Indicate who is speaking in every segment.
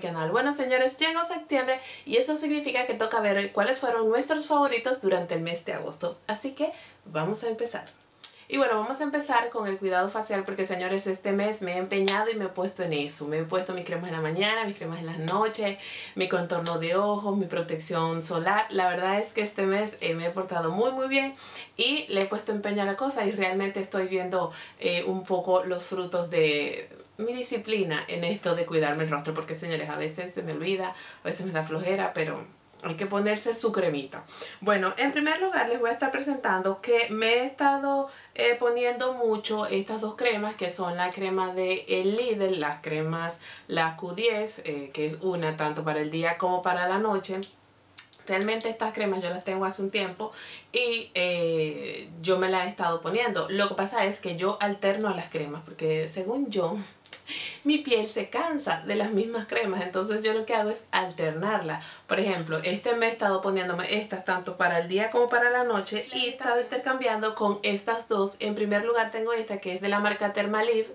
Speaker 1: canal. Bueno señores, llegó septiembre y eso significa que toca ver cuáles fueron nuestros favoritos durante el mes de agosto. Así que vamos a empezar. Y bueno, vamos a empezar con el cuidado facial porque señores, este mes me he empeñado y me he puesto en eso. Me he puesto mis cremas en la mañana, mis cremas en la noche, mi contorno de ojos, mi protección solar. La verdad es que este mes eh, me he portado muy muy bien y le he puesto empeño a la cosa y realmente estoy viendo eh, un poco los frutos de mi disciplina en esto de cuidarme el rostro porque señores, a veces se me olvida, a veces me da flojera, pero hay que ponerse su cremita. Bueno, en primer lugar les voy a estar presentando que me he estado eh, poniendo mucho estas dos cremas que son la crema de el Lidl, las cremas la Q10, eh, que es una tanto para el día como para la noche. Realmente estas cremas yo las tengo hace un tiempo y eh, yo me las he estado poniendo. Lo que pasa es que yo alterno a las cremas porque según yo mi piel se cansa de las mismas cremas, entonces yo lo que hago es alternarla. Por ejemplo, este me he estado poniéndome estas tanto para el día como para la noche y he estado intercambiando con estas dos. En primer lugar tengo esta que es de la marca Thermalive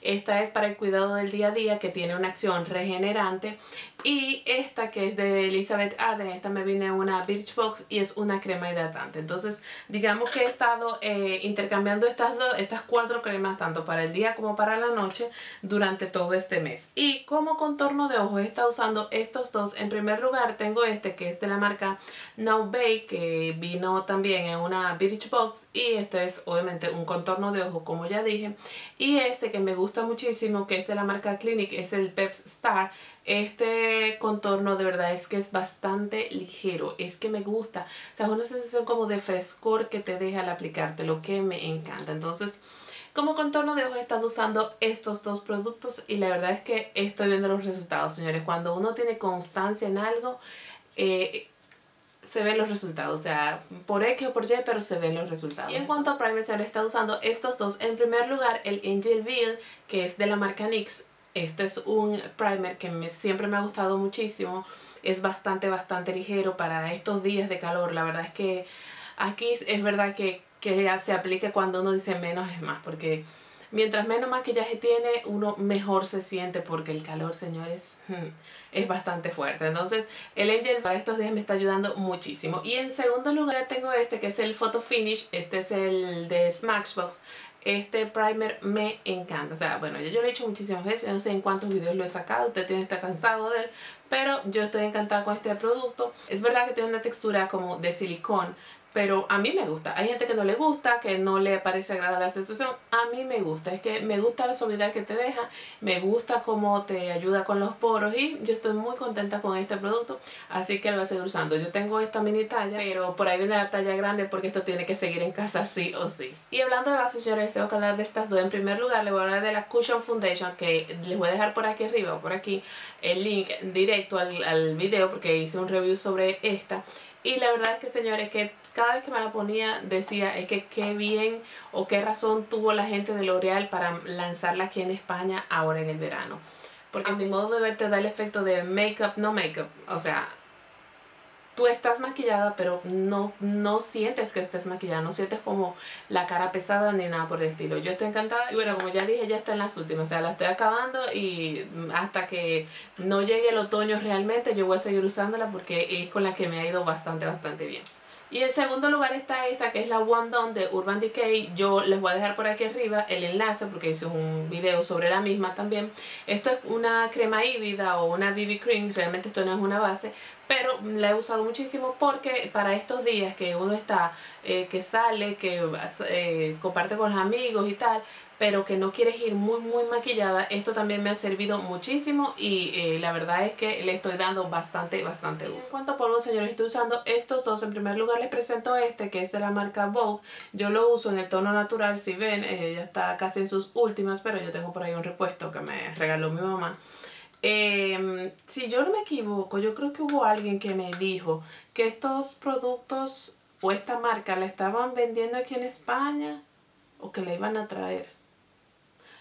Speaker 1: esta es para el cuidado del día a día que tiene una acción regenerante. Y esta que es de Elizabeth Arden, esta me viene una Birchbox y es una crema hidratante. Entonces digamos que he estado eh, intercambiando estas, dos, estas cuatro cremas tanto para el día como para la noche durante todo este mes. Y como contorno de ojos he estado usando estos dos. En primer lugar tengo este que es de la marca Now Bake que vino también en una Birchbox y este es obviamente un contorno de ojos como ya dije. Y este que me gusta muchísimo, que es de la marca Clinic, es el Peps Star. Este contorno de verdad es que es bastante ligero, es que me gusta. O sea, es una sensación como de frescor que te deja al aplicarte, lo que me encanta. Entonces, como contorno de ojos he estado usando estos dos productos y la verdad es que estoy viendo los resultados, señores. Cuando uno tiene constancia en algo, eh, se ven los resultados, o sea, por X o por Y, pero se ven los resultados. Y en cuanto a primer, se está usando estos dos. En primer lugar, el Angel Veil, que es de la marca NYX. Este es un primer que siempre me ha gustado muchísimo. Es bastante, bastante ligero para estos días de calor. La verdad es que aquí es verdad que, que se aplica cuando uno dice menos es más, porque Mientras menos maquillaje tiene, uno mejor se siente porque el calor, señores, es bastante fuerte. Entonces, el Angel para estos días me está ayudando muchísimo. Y en segundo lugar tengo este que es el Photo Finish. Este es el de Smashbox. Este primer me encanta. O sea, bueno, yo, yo lo he hecho muchísimas veces. No sé en cuántos videos lo he sacado. Usted tiene que estar cansado de él. Pero yo estoy encantada con este producto. Es verdad que tiene una textura como de silicón pero a mí me gusta. Hay gente que no le gusta, que no le parece agradable la sensación. A mí me gusta. Es que me gusta la suavidad que te deja, me gusta cómo te ayuda con los poros y yo estoy muy contenta con este producto, así que lo voy a seguir usando. Yo tengo esta mini talla, pero por ahí viene la talla grande porque esto tiene que seguir en casa sí o sí. Y hablando de bases, señores, tengo que hablar de estas dos. En primer lugar, les voy a hablar de la Cushion Foundation, que les voy a dejar por aquí arriba o por aquí el link directo al, al video porque hice un review sobre esta. Y la verdad es que señores, que cada vez que me la ponía decía, es que qué bien o qué razón tuvo la gente de L'Oreal para lanzarla aquí en España ahora en el verano. Porque sin modo de verte da el efecto de make-up, no make-up. O sea, tú estás maquillada, pero no, no sientes que estés maquillada, no sientes como la cara pesada ni nada por el estilo. Yo estoy encantada y bueno, como ya dije, ya está en las últimas, o sea, la estoy acabando y hasta que no llegue el otoño realmente yo voy a seguir usándola porque es con la que me ha ido bastante, bastante bien. Y en segundo lugar está esta que es la One Done de Urban Decay. Yo les voy a dejar por aquí arriba el enlace porque hice un video sobre la misma también. Esto es una crema híbrida o una BB Cream, realmente esto no es una base, pero la he usado muchísimo porque para estos días que uno está, eh, que sale, que eh, comparte con los amigos y tal, pero que no quieres ir muy muy maquillada, esto también me ha servido muchísimo y eh, la verdad es que le estoy dando bastante, bastante uso. En cuanto a polvo, señores, estoy usando estos dos. En primer lugar les presento este que es de la marca Vogue. Yo lo uso en el tono natural, si ven, eh, ya está casi en sus últimas, pero yo tengo por ahí un repuesto que me regaló mi mamá. Em, si yo no me equivoco, yo creo que hubo alguien que me dijo que estos productos o esta marca la estaban vendiendo aquí en España o que la iban a traer.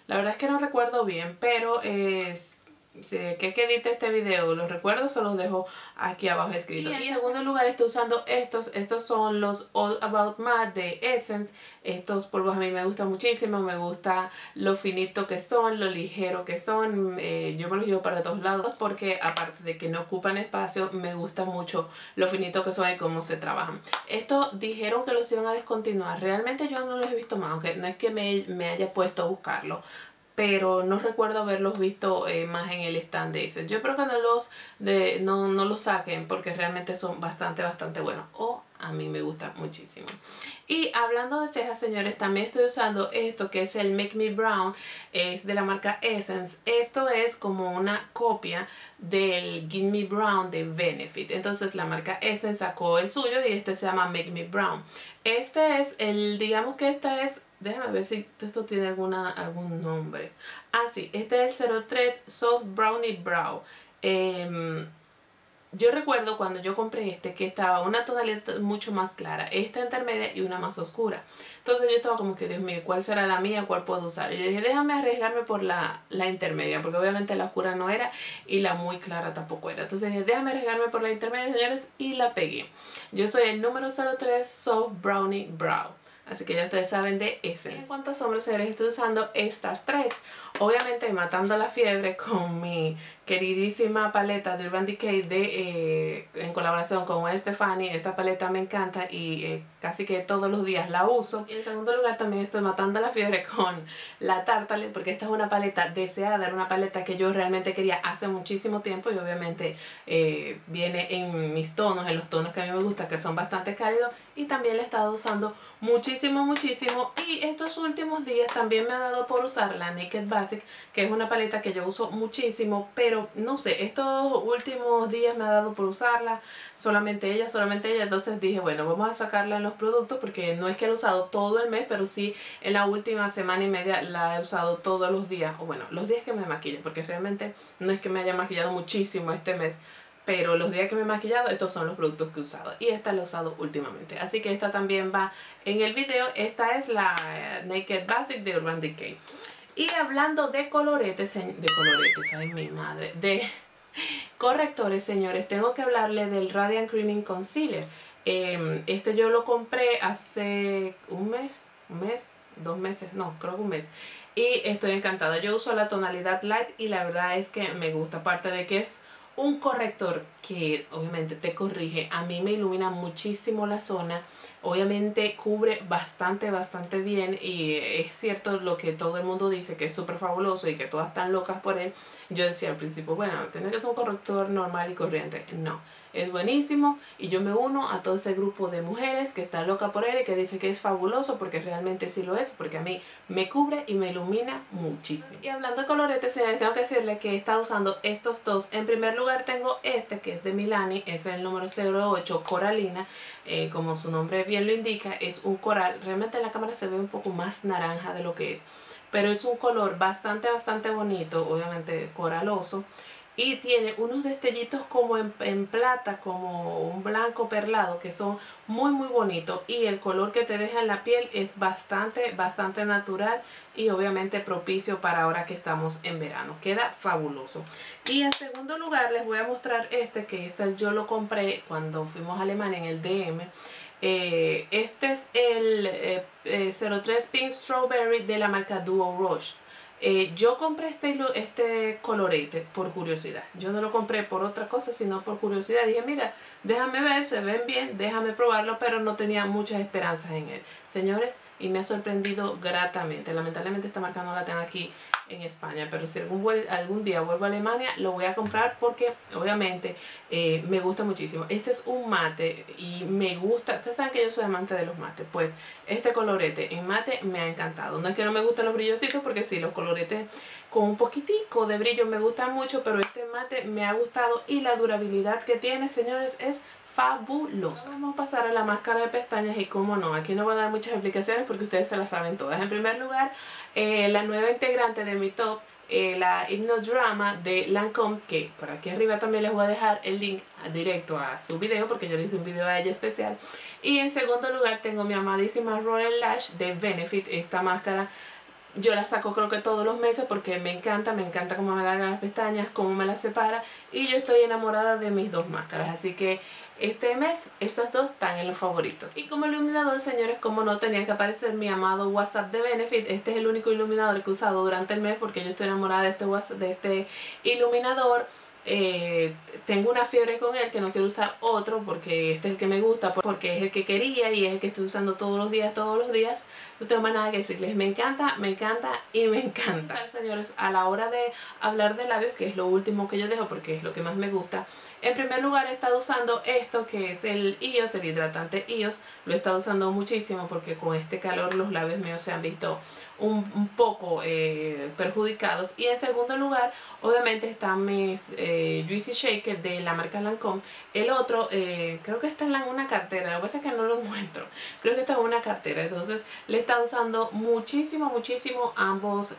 Speaker 1: La verdad es que no recuerdo bien, pero es, que que edite este video los recuerdos se los dejo aquí abajo escrito. Y en segundo lugar estoy usando estos. Estos son los All About Matte de Essence. Estos polvos a mí me gustan muchísimo. Me gusta lo finito que son, lo ligero que son. Eh, yo me los llevo para todos lados porque aparte de que no ocupan espacio, me gusta mucho lo finito que son y cómo se trabajan. Esto dijeron que los iban a descontinuar. Realmente yo no los he visto más, aunque no es que me, me haya puesto a buscarlo pero no recuerdo haberlos visto eh, más en el stand de ese. Yo creo que no los, de, no, no los saquen porque realmente son bastante, bastante buenos. O a mí me gusta muchísimo. Y hablando de cejas, señores, también estoy usando esto que es el Make Me Brown. Es de la marca Essence. Esto es como una copia del Give Me Brown de Benefit. Entonces la marca Essence sacó el suyo y este se llama Make Me Brown. Este es el, digamos que esta es Déjame ver si esto tiene alguna, algún nombre. Ah, sí, este es el 03 Soft Brownie Brow. Em, yo recuerdo cuando yo compré este que estaba una tonalidad mucho más clara, esta intermedia y una más oscura. Entonces yo estaba como que, Dios mío, ¿cuál será la mía? ¿Cuál puedo usar? Y yo dije, déjame arriesgarme por la, la intermedia, porque obviamente la oscura no era y la muy clara tampoco era. Entonces dije, déjame arriesgarme por la intermedia, señores, y la pegué. Yo soy el número 03 Soft Brownie Brow. Así que ya ustedes saben de Essence. En cuanto a sombras, señores, estoy usando estas tres. Obviamente matando la fiebre con mi queridísima paleta de Urban Decay de, eh, en colaboración con Estefani. Esta paleta me encanta y eh, casi que todos los días la uso. Y en segundo lugar también estoy matando la fiebre con la Tartale porque esta es una paleta deseada, era una paleta que yo realmente quería hace muchísimo tiempo y obviamente eh, viene en mis tonos, en los tonos que a mí me gustan que son bastante cálidos y también la he estado usando muchísimo, muchísimo y estos últimos días también me ha dado por usar la Naked Basic que es una paleta que yo uso muchísimo pero no sé, estos últimos días me ha dado por usarla, solamente ella, solamente ella, entonces dije, bueno, vamos a sacarla en los productos porque no es que la he usado todo el mes, pero sí en la última semana y media la he usado todos los días, o bueno, los días que me maquillen, porque realmente no es que me haya maquillado muchísimo este mes, pero los días que me he maquillado estos son los productos que he usado y esta la he usado últimamente así que esta también va en el video esta es la Naked Basic de Urban Decay y hablando de coloretes, de coloretes, ay mi madre, de correctores, señores, tengo que hablarle del Radiant Creaming Concealer. Em, este yo lo compré hace un mes, un mes, dos meses, no, creo que un mes. Y estoy encantada. Yo uso la tonalidad light y la verdad es que me gusta. Aparte de que es un corrector que obviamente te corrige, a mí me ilumina muchísimo la zona, obviamente cubre bastante, bastante bien y es cierto lo que todo el mundo dice que es súper fabuloso y que todas están locas por él. Yo decía al principio, bueno, tiene que ser un corrector normal y corriente. No, es buenísimo y yo me uno a todo ese grupo de mujeres que están loca por él y que dice que es fabuloso porque realmente sí lo es, porque a mí me cubre y me ilumina muchísimo. Y hablando de coloretes, señores, tengo que decirle que he estado usando estos dos. En primer lugar tengo este que es de Milani, es el número 08 Coralina, eh, como su nombre bien lo indica, es un coral. Realmente en la cámara se ve un poco más naranja de lo que es, pero es un color bastante, bastante bonito, obviamente coraloso y tiene unos destellitos como en, plata, como un blanco perlado que son muy muy bonitos y el color que te deja en la piel es bastante bastante natural y obviamente propicio para ahora que estamos en verano, queda fabuloso. Y en segundo lugar les voy a mostrar este que este yo lo compré cuando fuimos a Alemania en el DM. Eh, este es el 03 eh, Pink Strawberry de la marca Duo Roche. Eh, yo compré este, este colorete por curiosidad. Yo no lo compré por otra cosa, sino por curiosidad. Dije, mira, déjame ver, se ven bien, déjame probarlo, pero no tenía muchas esperanzas en él. Señores, y me ha sorprendido gratamente. Lamentablemente esta marca no la tengo aquí en España, pero si algún, algún día vuelvo a Alemania lo voy a comprar porque obviamente eh, me gusta muchísimo. Este es un mate y me gusta, ustedes saben que yo soy amante de los mates, pues este colorete en mate me ha encantado. No es que no me gusten los brillositos porque sí, los coloretes con un poquitico de brillo me gustan mucho, pero este mate me ha gustado y la durabilidad que tiene, señores, es fabulosa. Vamos a pasar a la máscara de pestañas y como no, aquí no voy a dar muchas explicaciones porque ustedes se las saben todas. En primer lugar, eh, la nueva integrante de mi top, eh, la Hypnodrama de Lancome, que por aquí arriba también les voy a dejar el link directo a su video porque yo le hice un video a ella especial. Y en segundo lugar tengo mi amadísima Royal Lash de Benefit, esta máscara yo la saco creo que todos los meses porque me encanta, me encanta cómo me larga las pestañas, cómo me las separa y yo estoy enamorada de mis dos máscaras, así que este mes estas dos están en los favoritos. Y como iluminador, señores, como no tenía que aparecer mi amado WhatsApp de Benefit, este es el único iluminador que he usado durante el mes porque yo estoy enamorada de este, WhatsApp, de este iluminador. Eh, tengo una fiebre con él que no quiero usar otro porque este es el que me gusta, porque es el que quería y es el que estoy usando todos los días, todos los días. No tengo más nada que decirles. Me encanta, me encanta y me encanta. Señores, a la hora de hablar de labios, que es lo último que yo dejo porque es lo que más me gusta, en primer lugar he estado usando esto que es el IOS, el hidratante IOS. Lo he estado usando muchísimo porque con este calor los labios míos se han visto un, poco eh, perjudicados. Y en segundo lugar, obviamente están mis eh, Juicy Shake de la marca Lancome. El otro, eh, creo que está en una cartera, lo que pasa es que no lo encuentro. Creo que está en una cartera. Entonces le he usando muchísimo, muchísimo ambos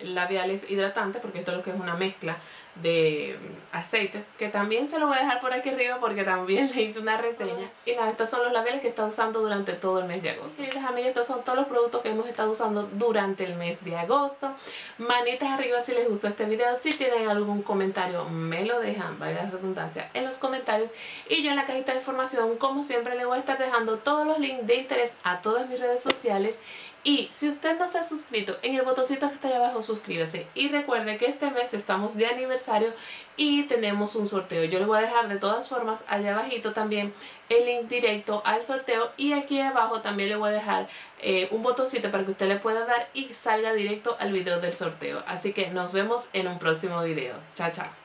Speaker 1: labiales hidratantes porque esto es lo que es una mezcla de aceites que también se lo voy a dejar por aquí arriba porque también le hice una reseña. Y nada, estos son los labiales que he usando durante todo el mes de agosto. Queridas amigas, estos son todos los productos que hemos estado usando durante el mes de agosto. Manitas arriba si les gustó este video. Si tienen algún comentario me lo dejan, vaya la redundancia en los comentarios. Y yo en la cajita de información como siempre le voy a estar dejando todos los links de interés a todas mis redes sociales y si usted no se ha suscrito, en el botoncito que está ahí abajo suscríbase. Y recuerde que este mes estamos de aniversario y tenemos un sorteo. Yo le voy a dejar de todas formas allá abajito también el link directo al sorteo. Y aquí abajo también le voy a dejar eh, un botoncito para que usted le pueda dar y salga directo al video del sorteo. Así que nos vemos en un próximo video. Chao, chao.